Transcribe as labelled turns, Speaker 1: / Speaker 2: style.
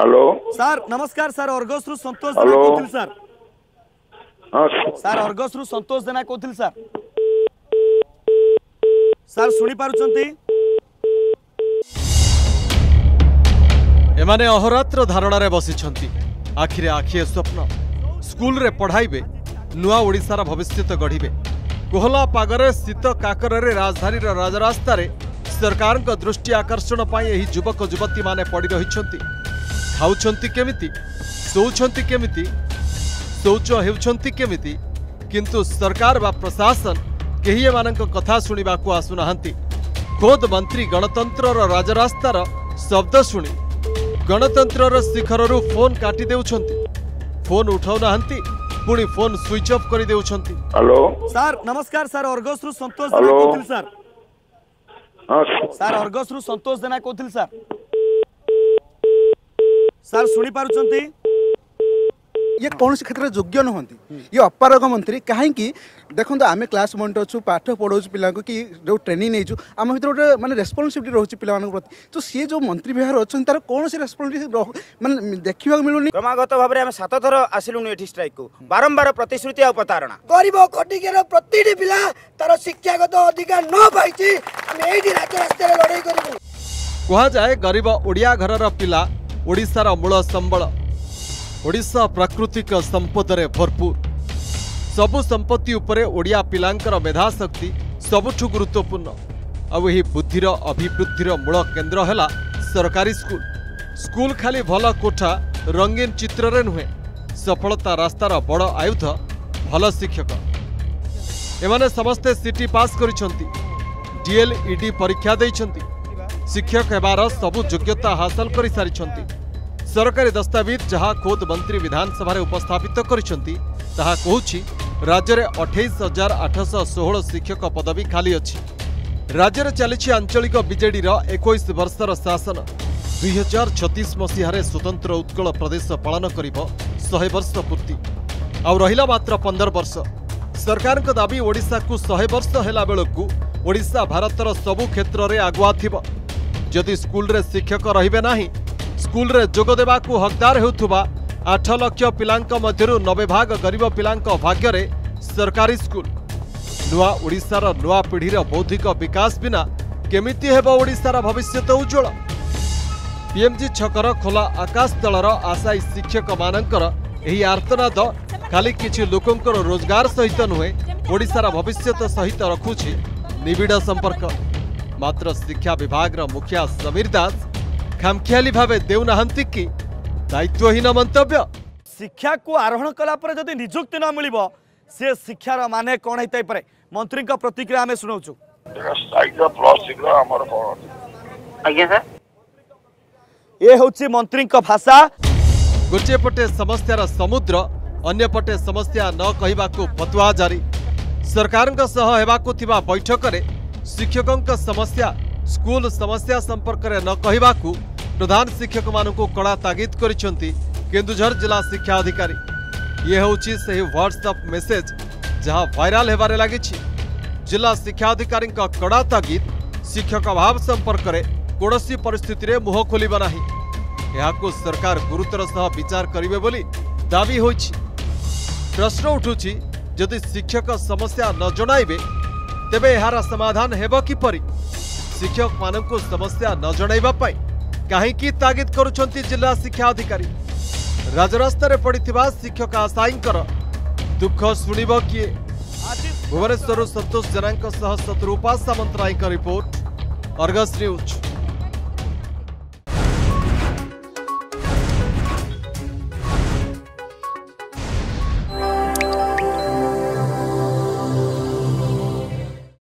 Speaker 1: hello sir ನಮಸ್ಕಾರ sir ಅರ್ಗಸ್ರು
Speaker 2: Santosh
Speaker 1: hello sir
Speaker 2: sir
Speaker 1: ಅರ್ಗಸ್ರು ಸಂತೋಷ ಜನ ಕହୁଥିଲି ಸರ್ ସାର୍ ଶୁଣିପାରୁଛନ୍ତି
Speaker 3: ଏମାନେ ଅହରାତ୍ର ଧାରଣାରେ ବସିଛନ୍ତି ଆଖିରେ ଆଖିଏ ସ୍ୱପ୍ନ ସ୍କୁଲରେ ପଢ଼ାଇବେ ନୂଆ ଓଡ଼ିଶାର ଭବିଷ୍ୟତ ଗଢ଼ିବେ କୋହଲା ପାଗରେ ଶୀତ କାକରରେ ରାଜଧାନୀର ରାଜରାସ୍ତାରେ ସରକାରଙ୍କ ଦୃଷ୍ଟି ଆକର୍ଷଣ ପାଇଁ ଏହି ଯୁବକ ଯୁବତୀମାନେ ପଡ଼ି ରହିଛନ୍ତି ଖାଉଛନ୍ତି କେମିତି ଶୋଉଛନ୍ତି କେମିତି ଶୌଚ ହେଉଛନ୍ତି କେମିତି କିନ୍ତୁ ସରକାର ବା ପ୍ରଶାସନ କେହି ଏମାନଙ୍କ କଥା ଶୁଣିବାକୁ ଆସୁନାହାନ୍ତି ଖୋଦ୍ ମନ୍ତ୍ରୀ ଗଣତନ୍ତ୍ରର ରାଜରାସ୍ତାର ଶବ୍ଦ ଶୁଣି ଗଣତନ୍ତ୍ରର ଶିଖରରୁ ଫୋନ୍ କାଟି ଦେଉଛନ୍ତି ଫୋନ୍ ଉଠାଉନାହାନ୍ତି ପୁଣି ଫୋନ୍ ସୁଇଚ୍ ଅଫ୍ କରିଦେଉଛନ୍ତି
Speaker 2: ହ୍ୟାଲୋ
Speaker 1: ସାର୍ ନମସ୍କାର ସାର୍ ଅର୍ଗସରୁ ସନ୍ତୋଷ ସାର୍
Speaker 2: ହଁ
Speaker 1: ସାର୍ ଅର୍ଗସରୁ ସନ୍ତୋଷ ଜେନା କହୁଥିଲି ସାର୍ ସାର୍ ଶୁଣିପାରୁଛନ୍ତି
Speaker 4: ଇଏ କୌଣସି କ୍ଷେତ୍ରରେ ଯୋଗ୍ୟ ନୁହନ୍ତି ଇଏ ଅପାରଗ ମନ୍ତ୍ରୀ କାହିଁକି ଦେଖନ୍ତୁ ଆମେ କ୍ଲାସ୍ ମଣ୍ଟ ଅଛୁ ପାଠ ପଢ଼ାଉଛୁ ପିଲାଙ୍କୁ କି ଯେଉଁ ଟ୍ରେନିଂ ନେଇଛୁ ଆମ ଭିତରେ ଗୋଟେ ମାନେ ରେସ୍ପନ୍ସିବିଲିଟି ରହୁଛି ପିଲାମାନଙ୍କ ପ୍ରତି ତ ସିଏ ଯେଉଁ ମନ୍ତ୍ରୀ ବିଭାଗ ଅଛନ୍ତି ତାର କୌଣସି ରେସ୍ପନ୍ସିବିଲିଟି ମାନେ ଦେଖିବାକୁ ମିଳୁନି
Speaker 5: କ୍ରମାଗତ ଭାବରେ ଆମେ ସାତ ଥର ଆସିଲୁଣି ଏଠି ଷ୍ଟ୍ରାଇକ୍କୁ ବାରମ୍ବାର ପ୍ରତିଶ୍ରୁତି ଆଉ ପ୍ରତାରଣା
Speaker 6: ଗରିବ କୋଟିକିର ପ୍ରତିଟି ପିଲା ତାର ଶିକ୍ଷାଗତ ଅଧିକାର ନ ପାଇଛି ଆମେ ଏଇଠି ରାଜରାସ୍ତାରେ ଲଢ଼େଇ କରିବୁ
Speaker 3: କୁହାଯାଏ ଗରିବ ଓଡ଼ିଆ ଘରର ପିଲା ଓଡ଼ିଶାର ମୂଳ ସମ୍ବଳ ଓଡ଼ିଶା ପ୍ରାକୃତିକ ସମ୍ପଦରେ ଭରପୁର ସବୁ ସମ୍ପତ୍ତି ଉପରେ ଓଡ଼ିଆ ପିଲାଙ୍କର ମେଧାଶକ୍ତି ସବୁଠୁ ଗୁରୁତ୍ୱପୂର୍ଣ୍ଣ ଆଉ ଏହି ବୁଦ୍ଧିର ଅଭିବୃଦ୍ଧିର ମୂଳ କେନ୍ଦ୍ର ହେଲା ସରକାରୀ ସ୍କୁଲ ସ୍କୁଲ ଖାଲି ଭଲ କୋଠା ରଙ୍ଗୀନ ଚିତ୍ରରେ ନୁହେଁ ସଫଳତା ରାସ୍ତାର ବଡ଼ ଆୟୁଧ ଭଲ ଶିକ୍ଷକ ଏମାନେ ସମସ୍ତେ ସିଟି ପାସ୍ କରିଛନ୍ତି ଡିଏଲ୍ ଇଡି ପରୀକ୍ଷା ଦେଇଛନ୍ତି ଶିକ୍ଷକ ହେବାର ସବୁ ଯୋଗ୍ୟତା ହାସଲ କରିସାରିଛନ୍ତି ସରକାରୀ ଦସ୍ତାବିଜ ଯାହା ଖୋଦ୍ ମନ୍ତ୍ରୀ ବିଧାନସଭାରେ ଉପସ୍ଥାପିତ କରିଛନ୍ତି ତାହା କହୁଛି ରାଜ୍ୟରେ ଅଠେଇଶ ହଜାର ଆଠଶହ ଷୋହଳ ଶିକ୍ଷକ ପଦବୀ ଖାଲି ଅଛି ରାଜ୍ୟରେ ଚାଲିଛି ଆଞ୍ଚଳିକ ବିଜେଡ଼ିର ଏକୋଇଶ ବର୍ଷର ଶାସନ ଦୁଇ ହଜାର ଛତିଶ ମସିହାରେ ସ୍ୱତନ୍ତ୍ର ଉତ୍କଳ ପ୍ରଦେଶ ପାଳନ କରିବ ଶହେ ବର୍ଷ ପୂର୍ତ୍ତି ଆଉ ରହିଲା ମାତ୍ର ପନ୍ଦର ବର୍ଷ ସରକାରଙ୍କ ଦାବି ଓଡ଼ିଶାକୁ ଶହେ ବର୍ଷ ହେଲା ବେଳକୁ ଓଡ଼ିଶା ଭାରତର ସବୁ କ୍ଷେତ୍ରରେ ଆଗୁଆ ଥିବ ଯଦି ସ୍କୁଲରେ ଶିକ୍ଷକ ରହିବେ ନାହିଁ ସ୍କୁଲରେ ଯୋଗ ଦେବାକୁ ହକଦାର ହେଉଥିବା ଆଠ ଲକ୍ଷ ପିଲାଙ୍କ ମଧ୍ୟରୁ ନବେ ଭାଗ ଗରିବ ପିଲାଙ୍କ ଭାଗ୍ୟରେ ସରକାରୀ ସ୍କୁଲ ନୂଆ ଓଡ଼ିଶାର ନୂଆ ପିଢ଼ିର ବୌଦ୍ଧିକ ବିକାଶ ବିନା କେମିତି ହେବ ଓଡ଼ିଶାର ଭବିଷ୍ୟତ ଉଜ୍ଜଳ ପିଏମ୍ଜି ଛକର ଖୋଲା ଆକାଶ ତଳର ଆଶାୟୀ ଶିକ୍ଷକମାନଙ୍କର ଏହି ଆର୍ତ୍ତନାଦ ଖାଲି କିଛି ଲୋକଙ୍କର ରୋଜଗାର ସହିତ ନୁହେଁ ଓଡ଼ିଶାର ଭବିଷ୍ୟତ ସହିତ ରଖୁଛି ନିବିଡ଼ ସମ୍ପର୍କ ମାତ୍ର ଶିକ୍ଷା ବିଭାଗର ମୁଖିଆ ସମୀର ଦାସ
Speaker 1: खामखियाली भाव देना कि दायित्वहीन मंत्य शिक्षा को आरोहण कलापर जब निजुक्ति न
Speaker 2: मिल सी शिक्षार मान कौन
Speaker 5: हो पाए
Speaker 1: मंत्री प्रतिक्रिया आम शुणु
Speaker 3: ये हूँ मंत्री भाषा गोटे पटे समस्या समुद्र अंपटे समस्या न कह फतुआ जारी सरकार बैठक में शिक्षकों समस्या स्कूल समस्या संपर्क न कहू प्रधान शिक्षक मान कड़ा तागिद करुझर जिला शिक्षा अधिकारी ये हूँ से ही ह्वाट्सअप मेसेज जहाँ भाइराल होबार लगी जिला शिक्षा अधिकारी कड़ा तागिद शिक्षक अभाव संपर्क कौन सी पार्थित मुह खोल यहाँ सरकार गुरुतर सह विचार करे दावी हो प्रश्न उठु जदि शिक्षक समस्या न जन तेरे यार समाधान होब किपरी शिक्षक मानक समस्या न जनवा कहीं तागिद कर जिला शिक्षा अधिकारी राजरास्तार पड़ा शिक्षक आशायी दुख
Speaker 1: शुण
Speaker 3: किए Bhubaneswar Santosh Jena Shatarupa Samantaray report Argus news